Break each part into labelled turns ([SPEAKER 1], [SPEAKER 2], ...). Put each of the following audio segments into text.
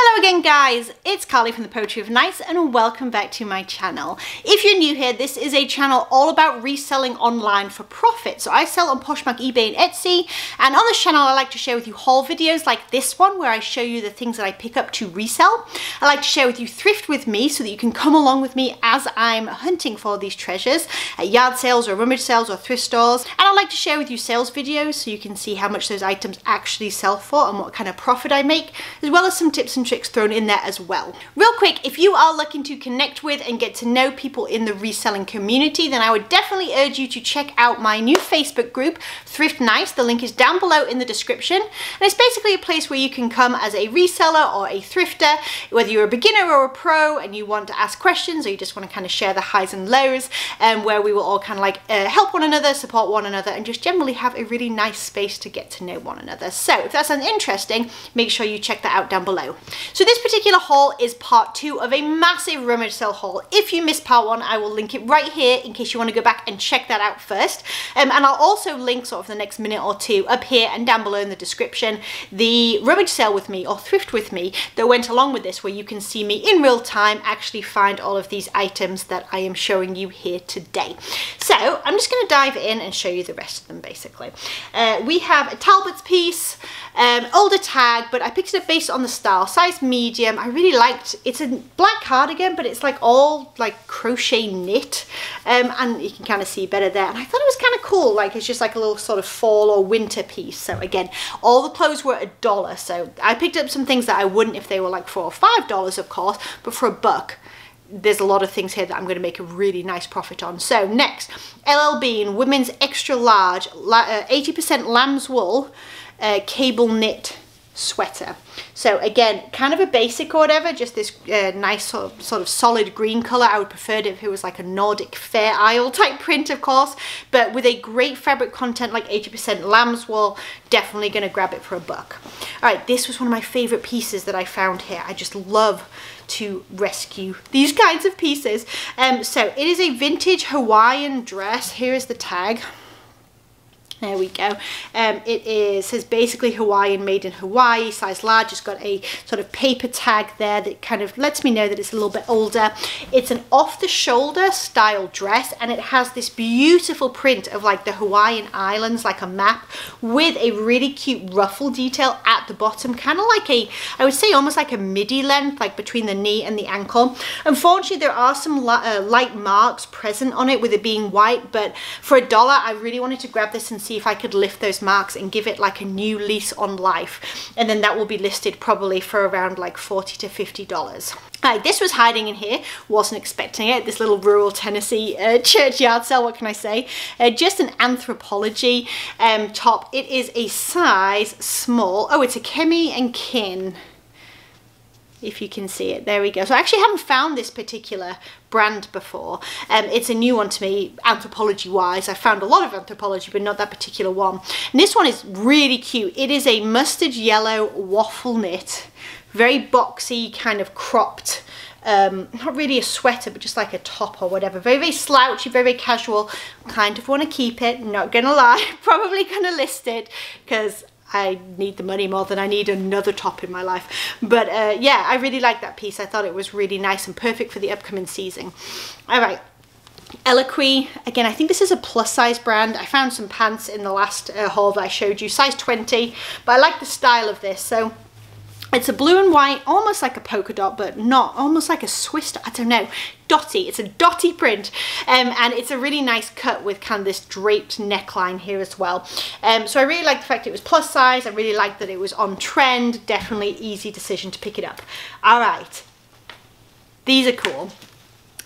[SPEAKER 1] Hello again guys, it's Carly from the Poetry of Nice and welcome back to my channel. If you're new here, this is a channel all about reselling online for profit. So I sell on Poshmark, eBay and Etsy and on this channel I like to share with you haul videos like this one where I show you the things that I pick up to resell. I like to share with you thrift with me so that you can come along with me as I'm hunting for these treasures at yard sales or rummage sales or thrift stores. And I like to share with you sales videos so you can see how much those items actually sell for and what kind of profit I make as well as some tips and tricks thrown in there as well. Real quick, if you are looking to connect with and get to know people in the reselling community, then I would definitely urge you to check out my new Facebook group, Thrift Nice. The link is down below in the description. And it's basically a place where you can come as a reseller or a thrifter, whether you're a beginner or a pro and you want to ask questions or you just want to kind of share the highs and lows, and um, where we will all kind of like uh, help one another, support one another, and just generally have a really nice space to get to know one another. So if that sounds interesting, make sure you check that out down below. So this particular haul is part two of a massive rummage sale haul. If you missed part one, I will link it right here in case you want to go back and check that out first. Um, and I'll also link sort of the next minute or two up here and down below in the description the rummage sale with me or thrift with me that went along with this where you can see me in real time actually find all of these items that I am showing you here today. So I'm just going to dive in and show you the rest of them basically. Uh, we have a Talbots piece, um, older tag, but I picked it up based on the style, size medium. I really liked, it's a black cardigan, but it's like all like crochet knit. Um, and you can kind of see better there. And I thought it was kind of cool. Like it's just like a little sort of fall or winter piece. So again, all the clothes were a dollar. So I picked up some things that I wouldn't if they were like four or five dollars, of course, but for a buck there's a lot of things here that I'm going to make a really nice profit on. So next, LL Bean Women's Extra Large, 80% uh, lamb's wool, uh, cable knit sweater. So again, kind of a basic or whatever, just this uh, nice sort of, sort of solid green colour. I would prefer it if it was like a Nordic Fair Isle type print, of course, but with a great fabric content like 80% lamb's wool, definitely to grab it for a buck. All right, this was one of my favourite pieces that I found here. I just love to rescue these kinds of pieces. Um, so it is a vintage Hawaiian dress. Here is the tag. There we go. Um, it is says basically Hawaiian made in Hawaii, size large. It's got a sort of paper tag there that kind of lets me know that it's a little bit older. It's an off-the-shoulder style dress and it has this beautiful print of like the Hawaiian Islands, like a map, with a really cute ruffle detail at the bottom, kind of like a, I would say almost like a midi length, like between the knee and the ankle. Unfortunately, there are some uh, light marks present on it with it being white, but for a dollar, I really wanted to grab this and see if I could lift those marks and give it like a new lease on life. And then that will be listed probably for around like 40 to $50. Uh, this was hiding in here, wasn't expecting it, this little rural Tennessee uh, churchyard sale, what can I say? Uh, just an Anthropologie um, top. It is a size small. Oh, it's a Chemi and Kin if you can see it. There we go. So I actually haven't found this particular brand before. Um, it's a new one to me, Anthropologie-wise. I found a lot of Anthropologie, but not that particular one. And this one is really cute. It is a mustard yellow waffle knit, very boxy, kind of cropped um, not really a sweater, but just like a top or whatever. Very, very slouchy, very, very casual. Kind of want to keep it, not gonna lie. Probably gonna list it because I need the money more than I need another top in my life. But uh, yeah, I really like that piece. I thought it was really nice and perfect for the upcoming season. All right. Eloquii, again, I think this is a plus size brand. I found some pants in the last uh, haul that I showed you, size 20, but I like the style of this. So it's a blue and white, almost like a polka dot, but not, almost like a Swiss, I don't know, dotty. It's a dotty print, um, and it's a really nice cut with kind of this draped neckline here as well. Um, so I really like the fact it was plus size. I really like that it was on trend. Definitely easy decision to pick it up. All right, these are cool.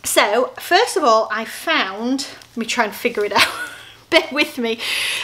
[SPEAKER 1] So first of all, I found, let me try and figure it out. Bear with me.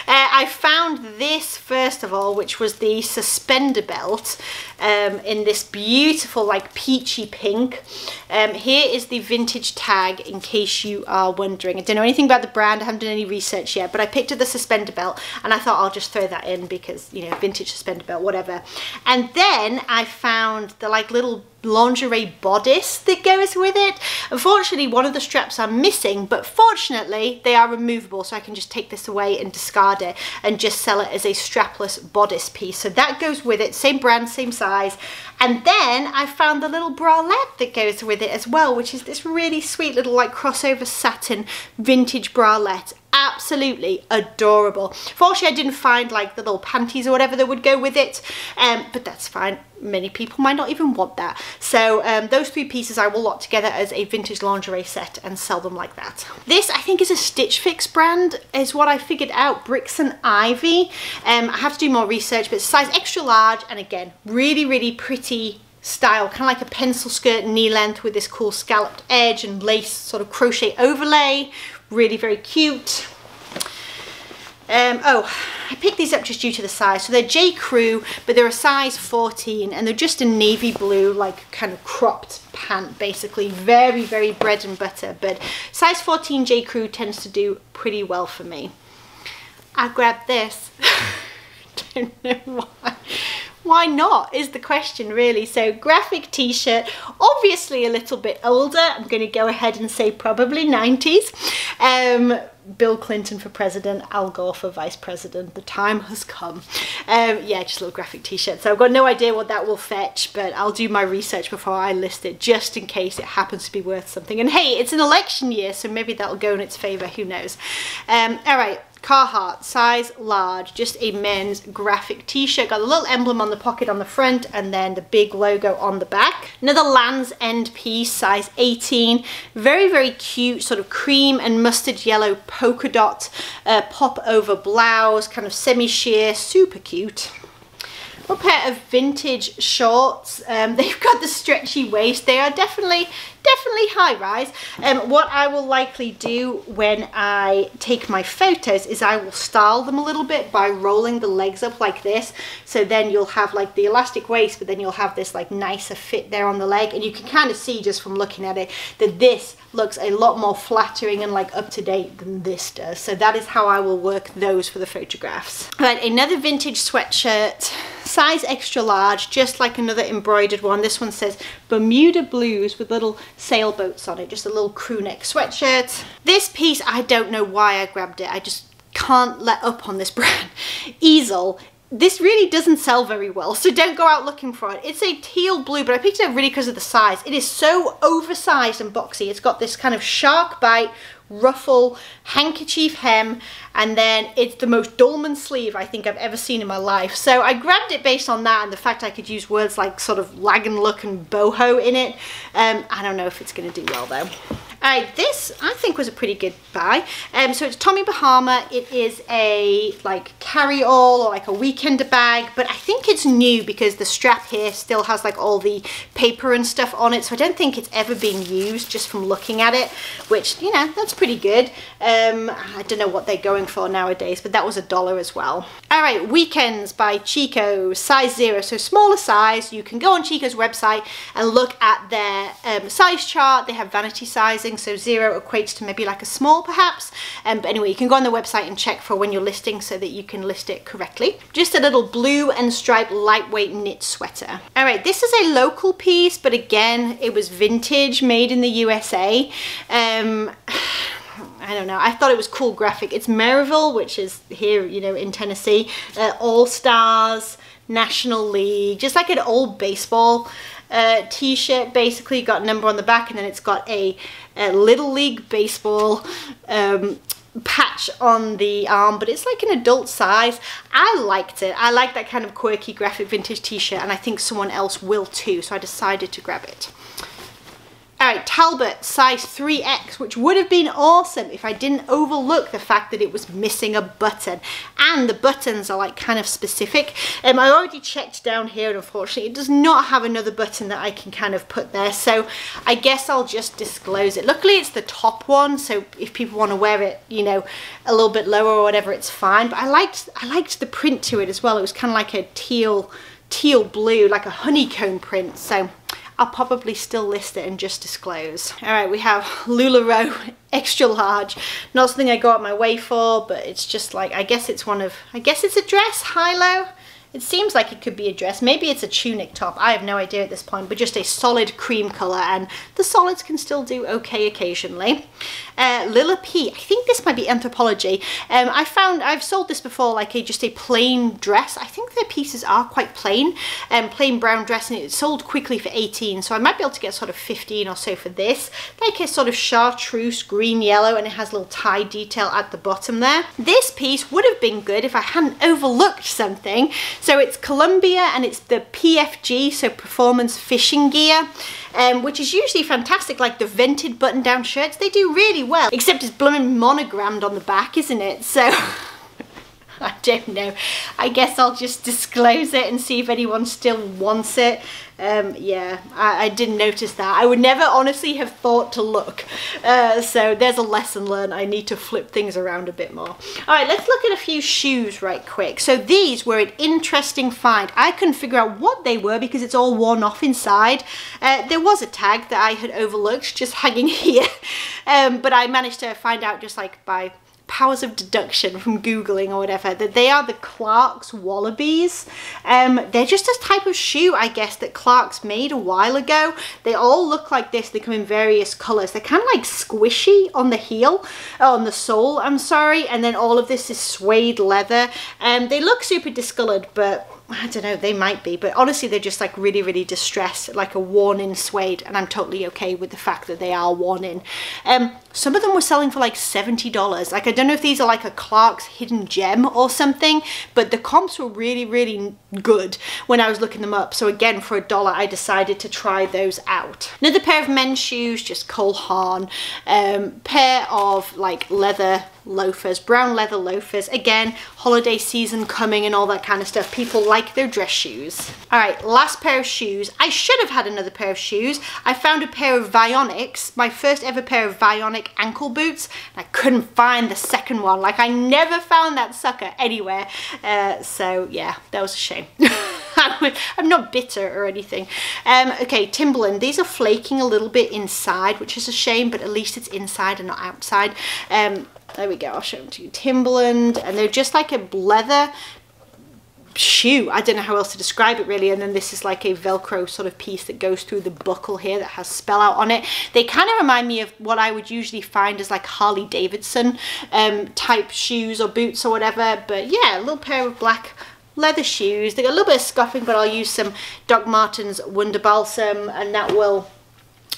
[SPEAKER 1] Uh, I found this first of all, which was the suspender belt um, in this beautiful like peachy pink. Um, here is the vintage tag in case you are wondering. I don't know anything about the brand, I haven't done any research yet, but I picked up the suspender belt and I thought I'll just throw that in because, you know, vintage suspender belt, whatever. And then I found the like little lingerie bodice that goes with it. Unfortunately, one of the straps are missing, but fortunately they are removable so I can just take take this away and discard it and just sell it as a strapless bodice piece. So that goes with it, same brand, same size. And then I found the little bralette that goes with it as well, which is this really sweet little like crossover satin vintage bralette absolutely adorable. Fortunately, I didn't find like the little panties or whatever that would go with it, um, but that's fine. Many people might not even want that. So um, those three pieces I will lock together as a vintage lingerie set and sell them like that. This I think is a Stitch Fix brand is what I figured out, Brixon Ivy. Um, I have to do more research, but it's size extra large and again, really, really pretty style, kind of like a pencil skirt knee length with this cool scalloped edge and lace sort of crochet overlay. Really very cute. Um, oh, I picked these up just due to the size. So they're J. Crew, but they're a size 14 and they're just a navy blue, like kind of cropped pant, basically. Very, very bread and butter. But size 14 J. Crew tends to do pretty well for me. I grabbed this. Don't know why why not is the question really. So graphic t-shirt, obviously a little bit older. I'm going to go ahead and say probably 90s. Um, Bill Clinton for president, Al Gore for vice president. The time has come. Um, yeah, just a little graphic t-shirt. So I've got no idea what that will fetch, but I'll do my research before I list it, just in case it happens to be worth something. And hey, it's an election year, so maybe that'll go in its favour, who knows. Um, all right, Carhartt, size large, just a men's graphic t-shirt. Got a little emblem on the pocket on the front and then the big logo on the back. Another Lands End piece, size 18. Very, very cute, sort of cream and mustard yellow polka dot uh, pop over blouse, kind of semi-sheer, super cute a pair of vintage shorts. Um, they've got the stretchy waist. They are definitely definitely high rise. Um, what I will likely do when I take my photos is I will style them a little bit by rolling the legs up like this. So then you'll have like the elastic waist, but then you'll have this like nicer fit there on the leg. And you can kind of see just from looking at it that this looks a lot more flattering and like up to date than this does. So that is how I will work those for the photographs. Right, another vintage sweatshirt, size extra large, just like another embroidered one. This one says Bermuda Blues with little sailboats on it, just a little crew neck sweatshirt. This piece, I don't know why I grabbed it. I just can't let up on this brand. Easel this really doesn't sell very well, so don't go out looking for it. It's a teal blue, but I picked it up really because of the size. It is so oversized and boxy. It's got this kind of shark bite, ruffle, handkerchief hem, and then it's the most dolman sleeve I think I've ever seen in my life. So I grabbed it based on that and the fact I could use words like sort of Lagenlook and look and boho in it. Um, I don't know if it's going to do well though. Alright, this I think was a pretty good buy. Um, so it's Tommy Bahama. It is a like carry-all or like a weekender bag, but I think it's new because the strap here still has like all the paper and stuff on it. So I don't think it's ever been used just from looking at it, which, you know, that's pretty good. Um, I don't know what they're going for nowadays, but that was a dollar as well. Alright, Weekends by Chico, size zero. So smaller size. You can go on Chico's website and look at their um, size chart. They have vanity so zero equates to maybe like a small perhaps. Um, but anyway, you can go on the website and check for when you're listing so that you can list it correctly. Just a little blue and striped lightweight knit sweater. All right, this is a local piece, but again, it was vintage, made in the USA. Um, I don't know. I thought it was cool graphic. It's Maryville, which is here, you know, in Tennessee. Uh, All Stars, National League, just like an old baseball uh, t-shirt basically got a number on the back and then it's got a, a Little League Baseball um, patch on the arm but it's like an adult size. I liked it. I like that kind of quirky graphic vintage t-shirt and I think someone else will too so I decided to grab it Alright, Talbot size 3X, which would have been awesome if I didn't overlook the fact that it was missing a button. And the buttons are like kind of specific. Um, I already checked down here and unfortunately it does not have another button that I can kind of put there. So I guess I'll just disclose it. Luckily it's the top one, so if people want to wear it, you know, a little bit lower or whatever, it's fine. But I liked, I liked the print to it as well. It was kind of like a teal, teal blue, like a honeycomb print. So I'll probably still list it and just disclose. All right, we have LuLaRoe extra large. Not something I go out my way for, but it's just like, I guess it's one of, I guess it's a dress, high-low. It seems like it could be a dress. Maybe it's a tunic top. I have no idea at this point, but just a solid cream colour and the solids can still do okay occasionally. Uh, Lilla P. I think this might be Anthropologie. Um, I found, I've sold this before, like a just a plain dress. I think their pieces are quite plain, um, plain brown dress and it sold quickly for 18 so I might be able to get sort of 15 or so for this. Like a sort of chartreuse green yellow and it has a little tie detail at the bottom there. This piece would have been good if I hadn't overlooked something. So it's Columbia and it's the PFG, so Performance Fishing Gear, um, which is usually fantastic, like the vented button-down shirts. They do really well, except it's blooming monogrammed on the back, isn't it? So... I don't know. I guess I'll just disclose it and see if anyone still wants it. Um, yeah, I, I, didn't notice that. I would never honestly have thought to look. Uh, so there's a lesson learned. I need to flip things around a bit more. All right, let's look at a few shoes right quick. So these were an interesting find. I couldn't figure out what they were because it's all worn off inside. Uh, there was a tag that I had overlooked just hanging here. Um, but I managed to find out just like by powers of deduction from googling or whatever that they are the Clarks Wallabies. Um, they're just a type of shoe I guess that Clarks made a while ago. They all look like this. They come in various colors they're kind of like squishy on the heel oh, on the sole I'm sorry and then all of this is suede leather. And um, they look super discolored but I don't know, they might be, but honestly, they're just like really, really distressed, like a worn in suede, and I'm totally okay with the fact that they are worn in. Um, some of them were selling for like $70. Like, I don't know if these are like a Clark's hidden gem or something, but the comps were really, really good when I was looking them up. So again, for a dollar, I decided to try those out. Another pair of men's shoes, just Cole Haan, um, pair of like leather loafers, brown leather loafers. Again, holiday season coming and all that kind of stuff. People like their dress shoes. All right, last pair of shoes. I should have had another pair of shoes. I found a pair of Vionics, my first ever pair of Vionic ankle boots. I couldn't find the second one. Like I never found that sucker anywhere. Uh, so yeah, that was a shame. I'm not bitter or anything. Um, okay, Timberland. These are flaking a little bit inside, which is a shame, but at least it's inside and not outside. Um, there we go, I'll show them to you. Timberland, and they're just like a leather shoe. I don't know how else to describe it really. And then this is like a Velcro sort of piece that goes through the buckle here that has spell out on it. They kind of remind me of what I would usually find as like Harley Davidson um, type shoes or boots or whatever. But yeah, a little pair of black leather shoes. They got a little bit of scuffing, but I'll use some Doc Martens Wonder Balsam and that will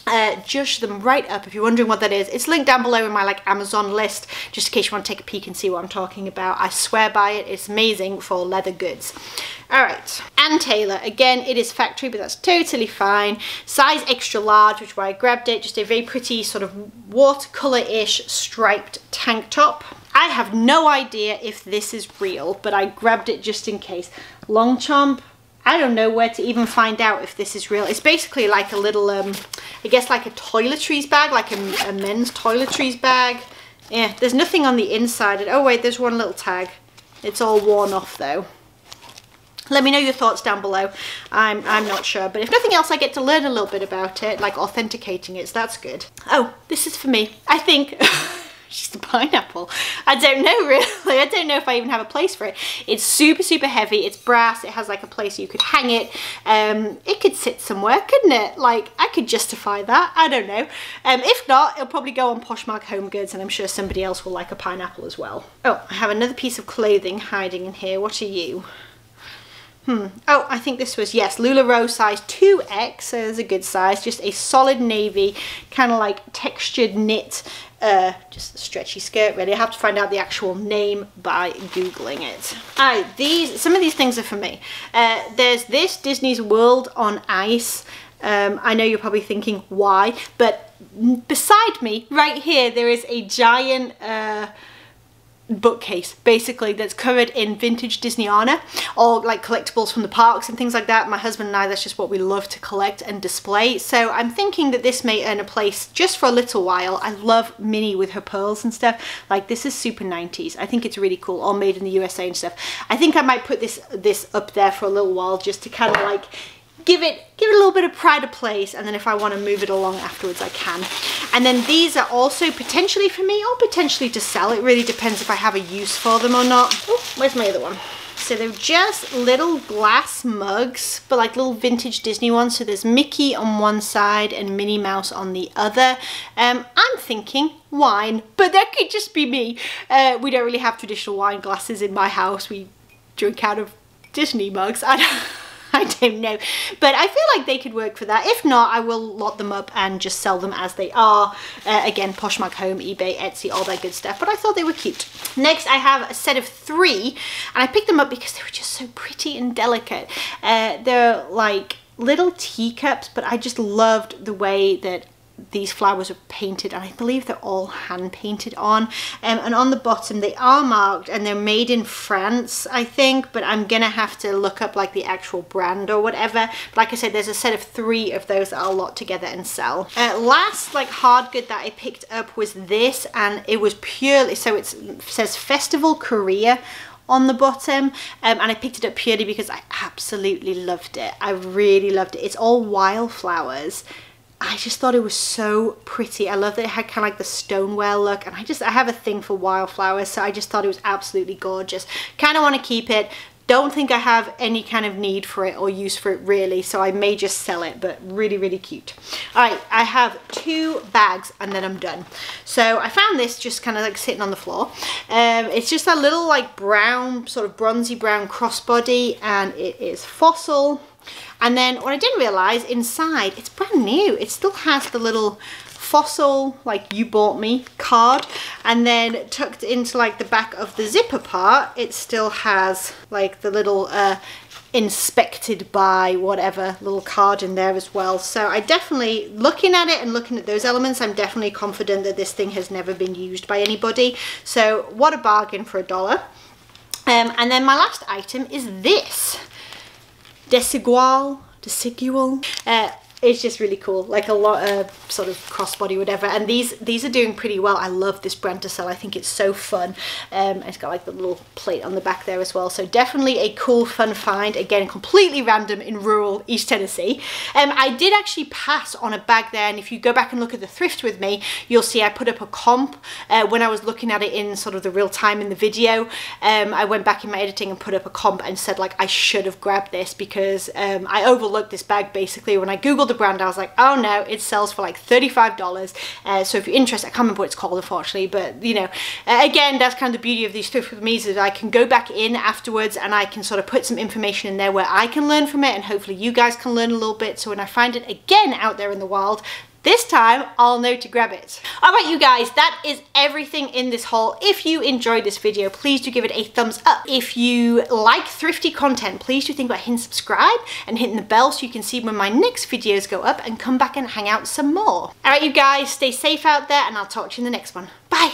[SPEAKER 1] uh, judge them right up if you're wondering what that is. It's linked down below in my like Amazon list just in case you want to take a peek and see what I'm talking about. I swear by it, it's amazing for leather goods. Alright, Ann Taylor, again it is factory but that's totally fine. Size extra large which is why I grabbed it, just a very pretty sort of watercolour-ish striped tank top. I have no idea if this is real but I grabbed it just in case. Longchamp I don't know where to even find out if this is real. It's basically like a little, um, I guess like a toiletries bag, like a, a men's toiletries bag. Yeah, there's nothing on the inside. Oh wait, there's one little tag. It's all worn off though. Let me know your thoughts down below. I'm, I'm not sure, but if nothing else, I get to learn a little bit about it, like authenticating it, so that's good. Oh, this is for me, I think. just a pineapple. I don't know really. I don't know if I even have a place for it. It's super, super heavy. It's brass. It has like a place you could hang it. Um, it could sit somewhere, couldn't it? Like I could justify that. I don't know. Um, if not, it'll probably go on Poshmark Home Goods and I'm sure somebody else will like a pineapple as well. Oh, I have another piece of clothing hiding in here. What are you? Hmm. Oh, I think this was, yes, LuLaRoe size 2X, so it's a good size, just a solid navy, kind of like textured knit uh, just a stretchy skirt really. I have to find out the actual name by Googling it. Alright, these, some of these things are for me. Uh, there's this Disney's World on Ice. Um, I know you're probably thinking why, but beside me, right here, there is a giant uh, bookcase basically that's covered in vintage Disneyana or like collectibles from the parks and things like that. My husband and I, that's just what we love to collect and display. So I'm thinking that this may earn a place just for a little while. I love Minnie with her pearls and stuff. Like this is super 90s. I think it's really cool, all made in the USA and stuff. I think I might put this this up there for a little while just to kind of like give it give it a little bit of pride of place and then if I want to move it along afterwards I can and then these are also potentially for me or potentially to sell it really depends if I have a use for them or not oh where's my other one So they're just little glass mugs, but like little vintage Disney ones. So there's Mickey on one side and Minnie Mouse on the other. Um, I'm thinking wine, but that could just be me. Uh, we don't really have traditional wine glasses in my house. We drink out of Disney mugs. I don't I don't know. But I feel like they could work for that. If not, I will lot them up and just sell them as they are. Uh, again, Poshmark Home, eBay, Etsy, all that good stuff. But I thought they were cute. Next, I have a set of three. And I picked them up because they were just so pretty and delicate. Uh, they're like little teacups, but I just loved the way that these flowers are painted and I believe they're all hand painted on. Um, and on the bottom they are marked and they're made in France I think but I'm gonna have to look up like the actual brand or whatever. But like I said there's a set of three of those that I'll lot together and sell. Uh, last like hard good that I picked up was this and it was purely so it says Festival Korea on the bottom. Um, and I picked it up purely because I absolutely loved it. I really loved it. It's all wildflowers I just thought it was so pretty. I love that it had kind of like the stoneware look and I just, I have a thing for wildflowers so I just thought it was absolutely gorgeous. Kind of want to keep it. Don't think I have any kind of need for it or use for it really so I may just sell it but really really cute. Alright I have two bags and then I'm done. So I found this just kind of like sitting on the floor. Um, it's just a little like brown sort of bronzy brown crossbody and it is fossil and then what I didn't realise, inside, it's brand new. It still has the little fossil, like you bought me card. And then tucked into like the back of the zipper part, it still has like the little uh, inspected by whatever little card in there as well. So I definitely, looking at it and looking at those elements, I'm definitely confident that this thing has never been used by anybody. So what a bargain for a dollar. Um, and then my last item is this. Desigual, Desigual. Uh, it's just really cool. Like a lot of sort of crossbody whatever. And these these are doing pretty well. I love this brand to sell. I think it's so fun. Um, it's got like the little plate on the back there as well. So definitely a cool fun find. Again completely random in rural East Tennessee. Um, I did actually pass on a bag there. And if you go back and look at the thrift with me you'll see I put up a comp uh, when I was looking at it in sort of the real time in the video. Um, I went back in my editing and put up a comp and said like I should have grabbed this because um, I overlooked this bag basically. When I googled the brand, I was like, oh no, it sells for like $35. Uh, so if you're interested, I can't remember what it's called, unfortunately, but you know, uh, again, that's kind of the beauty of these thrift with me is that I can go back in afterwards and I can sort of put some information in there where I can learn from it and hopefully you guys can learn a little bit. So when I find it again out there in the wild, this time I'll know to grab it. Alright you guys, that is everything in this haul. If you enjoyed this video, please do give it a thumbs up. If you like thrifty content, please do think about hitting subscribe and hitting the bell so you can see when my next videos go up and come back and hang out some more. Alright you guys, stay safe out there and I'll talk to you in the next one. Bye!